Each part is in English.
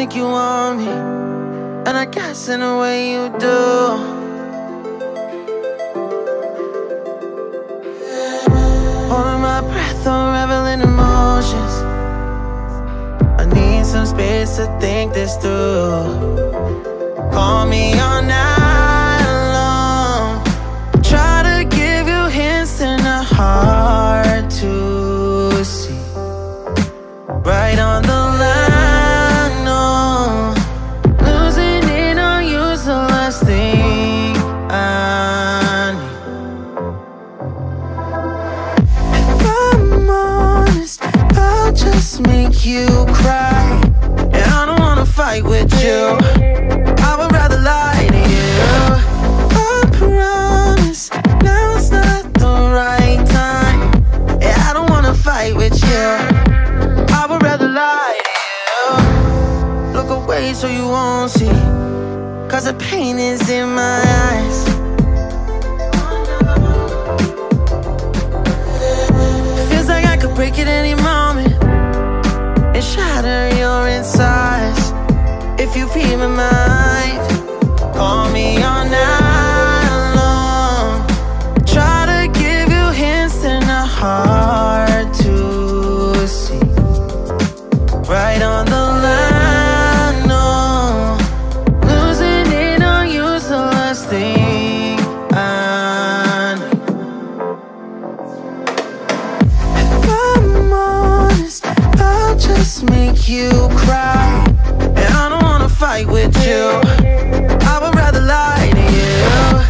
like you want me, and I guess in a way you do. Holding my breath, unraveling emotions. I need some space to think this through. Call me all night long. Try to give you hints and a hard to see. Right on make you cry. And I don't wanna fight with you. I would rather lie to you. I promise not the right time. I don't wanna fight with you. I would rather lie to you. Look away so you won't see. Cause the pain is in my eyes. And shatter your insides. If you feel my make you cry. And I don't wanna fight with you. I would rather lie to you.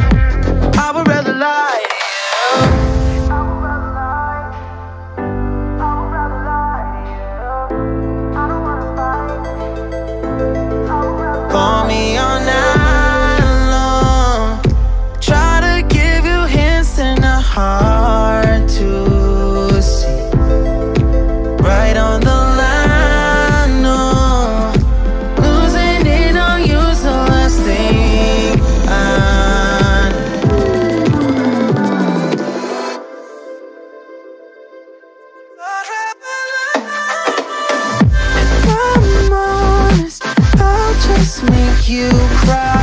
Make you cry.